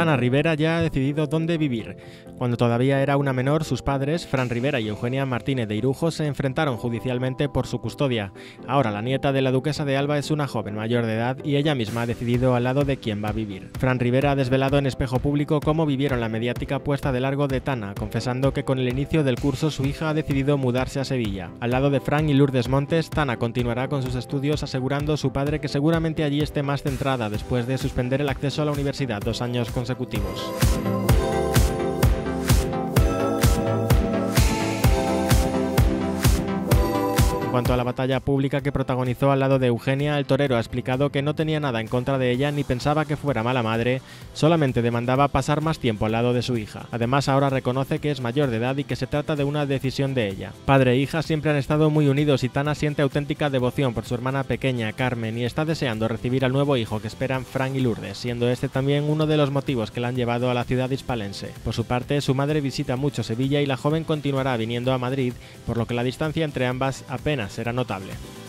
Tana Rivera ya ha decidido dónde vivir. Cuando todavía era una menor, sus padres, Fran Rivera y Eugenia Martínez de Irujo, se enfrentaron judicialmente por su custodia. Ahora la nieta de la duquesa de Alba es una joven mayor de edad y ella misma ha decidido al lado de quién va a vivir. Fran Rivera ha desvelado en espejo público cómo vivieron la mediática puesta de largo de Tana, confesando que con el inicio del curso su hija ha decidido mudarse a Sevilla. Al lado de Fran y Lourdes Montes, Tana continuará con sus estudios asegurando su padre que seguramente allí esté más centrada después de suspender el acceso a la universidad dos años consecutivos consecutivos. En cuanto a la batalla pública que protagonizó al lado de Eugenia, el torero ha explicado que no tenía nada en contra de ella ni pensaba que fuera mala madre, solamente demandaba pasar más tiempo al lado de su hija. Además, ahora reconoce que es mayor de edad y que se trata de una decisión de ella. Padre e hija siempre han estado muy unidos y Tana siente auténtica devoción por su hermana pequeña, Carmen, y está deseando recibir al nuevo hijo que esperan Frank y Lourdes, siendo este también uno de los motivos que la han llevado a la ciudad hispalense. Por su parte, su madre visita mucho Sevilla y la joven continuará viniendo a Madrid, por lo que la distancia entre ambas apenas será notable.